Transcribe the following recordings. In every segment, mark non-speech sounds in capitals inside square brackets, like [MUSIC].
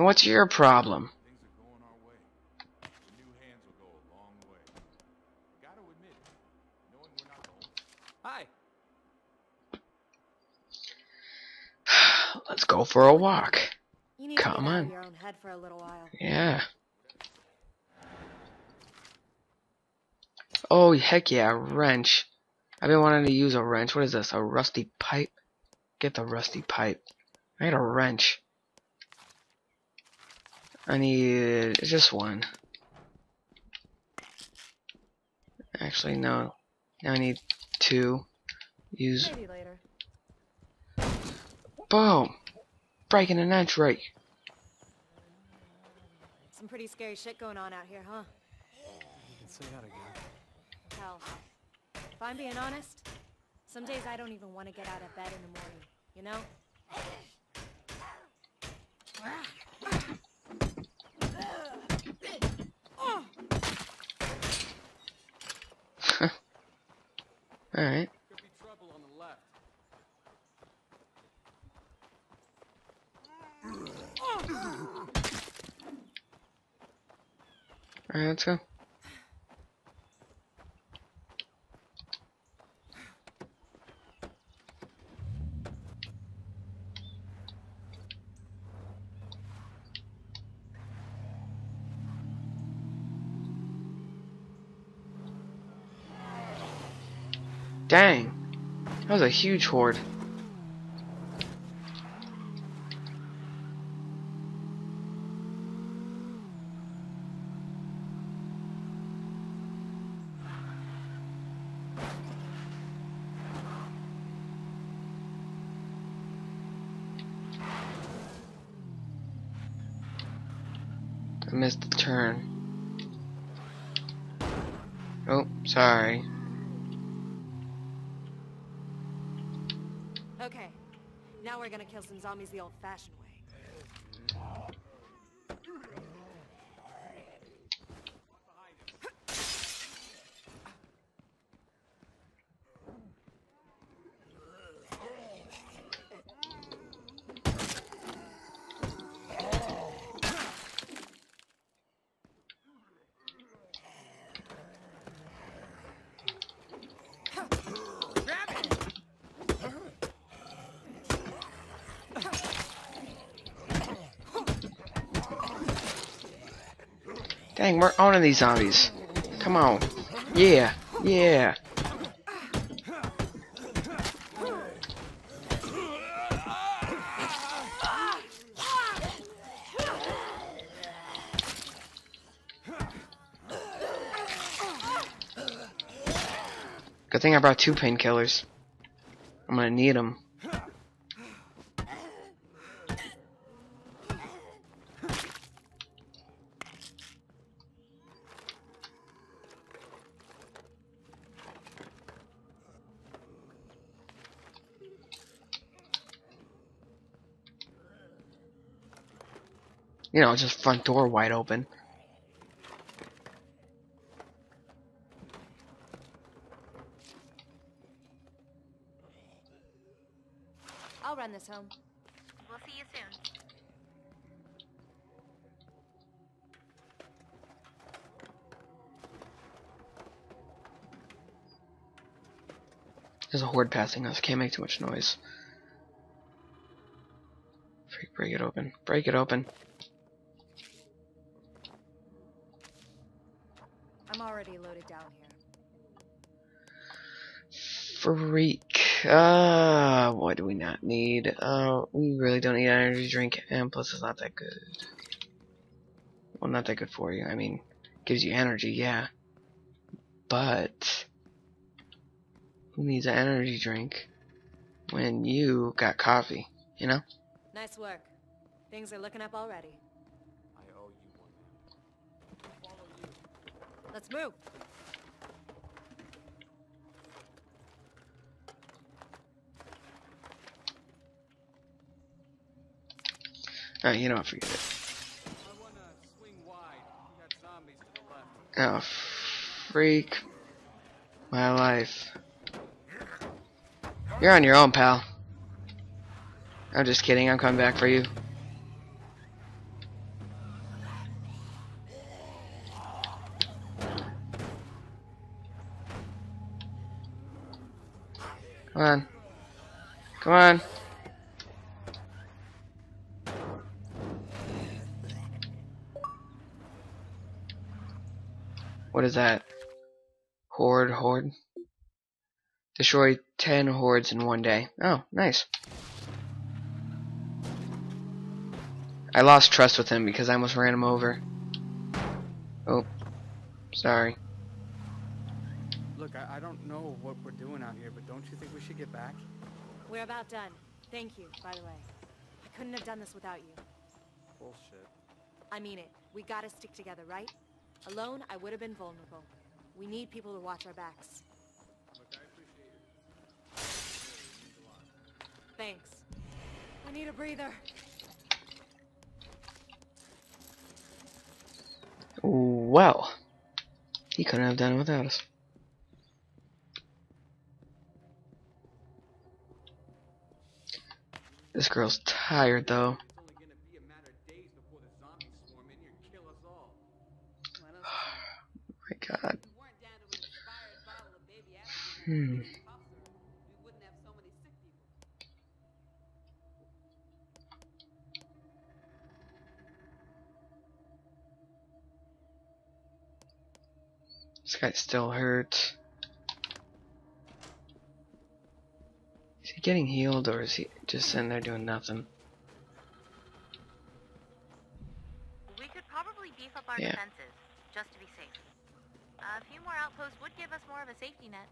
And what's your problem? Things are going our way. The new hands will go a long way. Gotta admit, knowing we're not the only Hi. [SIGHS] Let's go for a walk. You need Come to on. your own head for a little while. Yeah. Oh, heck yeah, wrench. I've been wanting to use a wrench. What is this? A rusty pipe? Get the rusty pipe. I need a wrench. I need just one. Actually, no. Now I need two. Use. Maybe later. Boom! Breaking an entry. Some pretty scary shit going on out here, huh? Say that again. Hell. If I'm being honest, some days I don't even want to get out of bed in the morning, you know? Alright. Alright, let's go. Dang. That was a huge horde. I missed the turn. Oh, sorry. Now we're gonna kill some zombies the old-fashioned way. Dang, we're owning these zombies. Come on. Yeah, yeah. Good thing I brought two painkillers. I'm gonna need them. You know, just front door wide open. I'll run this home. We'll see you soon. There's a horde passing us. Can't make too much noise. Freak, break it open. Break it open. Already loaded down here. Freak. Uh, what do we not need? Uh, we really don't need an energy drink, and plus it's not that good. Well, not that good for you. I mean, gives you energy, yeah. But, who needs an energy drink when you got coffee, you know? Nice work. Things are looking up already. I owe you one. Follow you. Let's move. Alright, you know what, forget it. Oh, freak. My life. You're on your own, pal. I'm just kidding, I'm coming back for you. Come on. Come on. What is that? Horde, horde. Destroy 10 hordes in one day. Oh, nice. I lost trust with him because I almost ran him over. Oh, sorry. Look, I, I don't know what we're doing out here, but don't you think we should get back? We're about done. Thank you, by the way. I couldn't have done this without you. Bullshit. I mean it. We gotta stick together, right? Alone, I would have been vulnerable. We need people to watch our backs. Look, I appreciate it. It means a lot. Thanks. I need a breather. Well, he couldn't have done it without us. This girl's tired though. It's only gonna be a matter of days before the zombies swarm in here girl's tired though. [SIGHS] My god. Hmm. This guy's still hurt. Is he getting healed or is he just sitting there doing nothing? We could probably beef up our Yeah. defenses, just to be safe. a few more outposts would give us more of a safety net.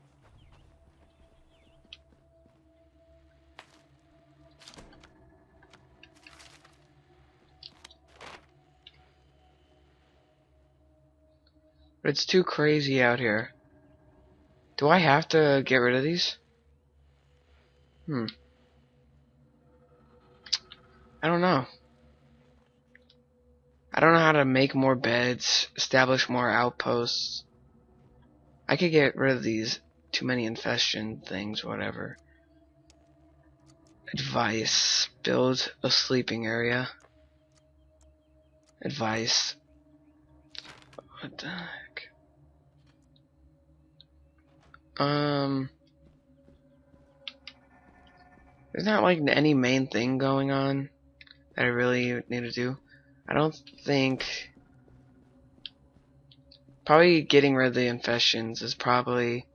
But it's too crazy out here. Do I have to get rid of these? Hmm. I don't know. I don't know how to make more beds, establish more outposts. I could get rid of these too many infestion things, whatever. Advice. Build a sleeping area. Advice. What the heck? Um. There's not like any main thing going on that I really need to do. I don't think. Probably getting rid of the infections is probably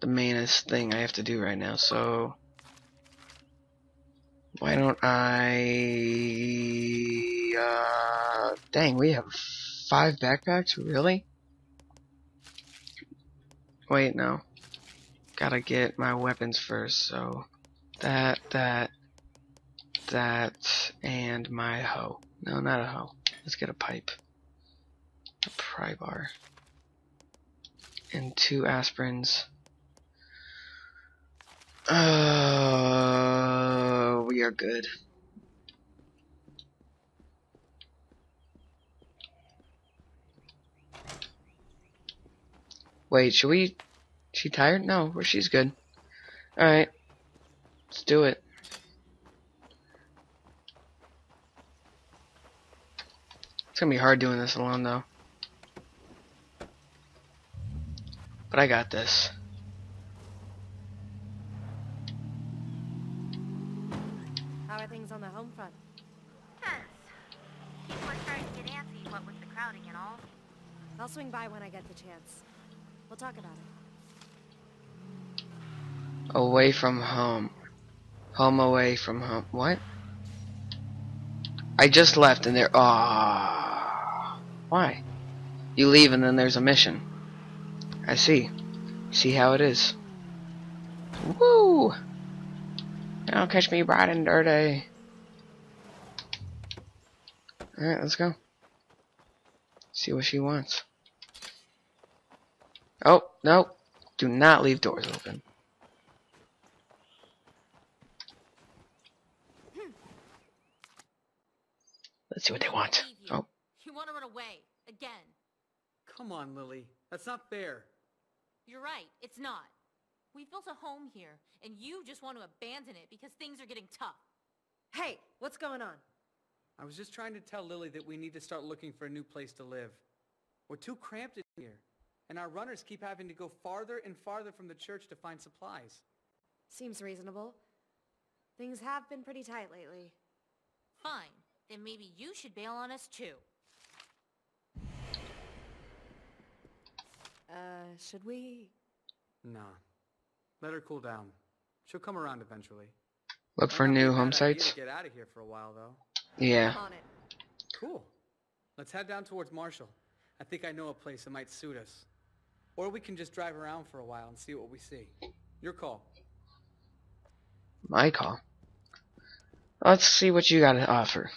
the mainest thing I have to do right now, so. Why don't I. Uh, dang, we have five backpacks? Really? Wait, no. Gotta get my weapons first, so. That, that, that, and my hoe. No, not a hoe. Let's get a pipe. A pry bar. And two aspirins. Uh, we are good. Wait, should we? She tired? No, she's good. All right, let's do it. It's gonna be hard doing this alone, though. But I got this. How are things on the home front? Tense. People are starting to get antsy, what with the crowding and all. I'll swing by when I get the chance. We'll talk about it. Away from home. Home away from home. What? I just left and there. Ah. Why? You leave and then there's a mission. I see. See how it is. Woo! Don't catch me riding dirty. Alright, let's go. See what she wants. Oh, no. Do not leave doors open. Let's see what they want. Oh, You want to run away again? Come on, Lily. That's not fair. You're right. It's not. We've built a home here, and you just want to abandon it because things are getting tough. Hey, what's going on? I was just trying to tell Lily that we need to start looking for a new place to live. We're too cramped in here, and our runners keep having to go farther and farther from the church to find supplies. Seems reasonable. Things have been pretty tight lately. Fine. Then maybe you should bail on us too. Uh, should we? Nah. Let her cool down. She'll come around eventually. Look for not be a new home sites. Get out of here for a while, though. Yeah. Cool. Let's head down towards Marshall. I think I know a place that might suit us. Or we can just drive around for a while and see what we see. Your call. My call. Let's see what you got to offer.